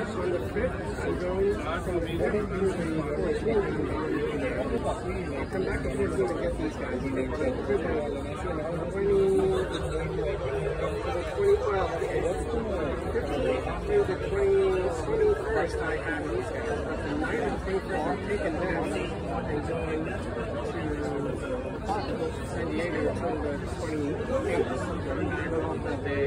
on the fifth, so going from the fourteenth to the fourteenth. I'll come back to get these guys. And the football, and I said, twenty, twenty, well, fifteen to the twenty, twenty-first I have these guys. But the night of twenty-first, I'm taking them and going to San Diego the twenty-eighth. So I'm off that day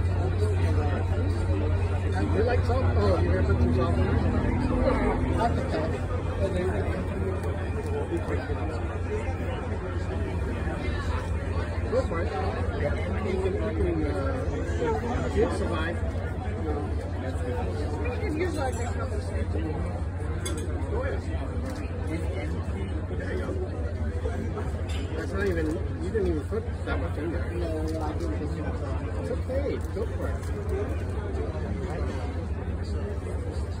You salt? Oh, you're gonna put some salt in it? I'll put that. Go for it. You can, you can, uh, you survive, Here's like a couple of go ahead. There you go. That's not even, you didn't even put that much in there. No, I didn't think It's okay, go for it. Throw it at I'm just waiting for the, uh,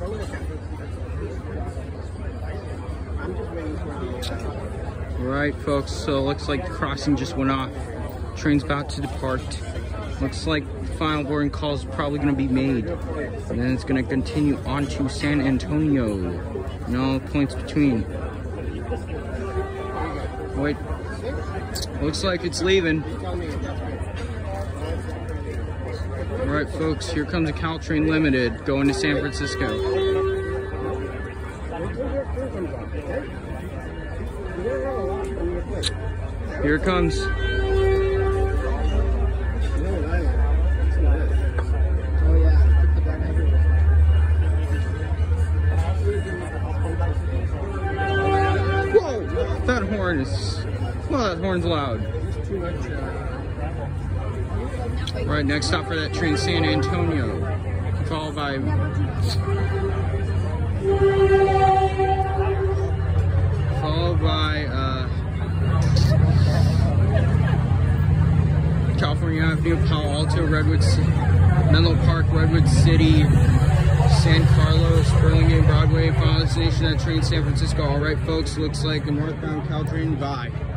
Right, folks, so looks like the crossing just went off. Train's about to depart. Looks like the final boarding call is probably going to be made. And then it's going to continue on to San Antonio. No points between. Wait. Looks like it's leaving. tell me if that's good. All right, folks, here comes a Caltrain Limited going to San Francisco. Here it comes. Whoa! That horn is. Well, that horn's loud. Uh, Right, next stop for that train, San Antonio. Followed by. California Palo Alto, Redwood, Menlo Park, Redwood City, San Carlos, Burlingame, Broadway, final destination that train, San Francisco. All right, folks, looks like a northbound Caltrain. Bye.